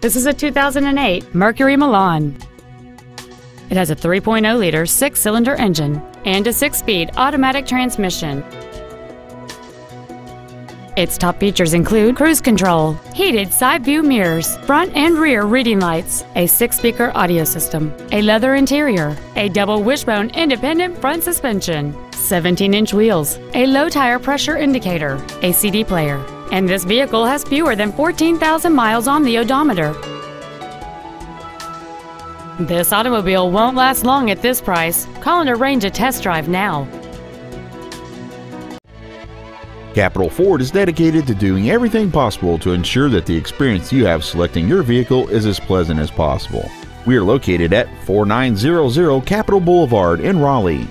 This is a 2008 Mercury Milan. It has a 3.0-liter six-cylinder engine and a six-speed automatic transmission. Its top features include cruise control, heated side view mirrors, front and rear reading lights, a six-speaker audio system, a leather interior, a double wishbone independent front suspension, 17-inch wheels, a low tire pressure indicator, a CD player, and this vehicle has fewer than 14,000 miles on the odometer. This automobile won't last long at this price. Call and arrange a test drive now. Capital Ford is dedicated to doing everything possible to ensure that the experience you have selecting your vehicle is as pleasant as possible. We are located at 4900 Capital Boulevard in Raleigh.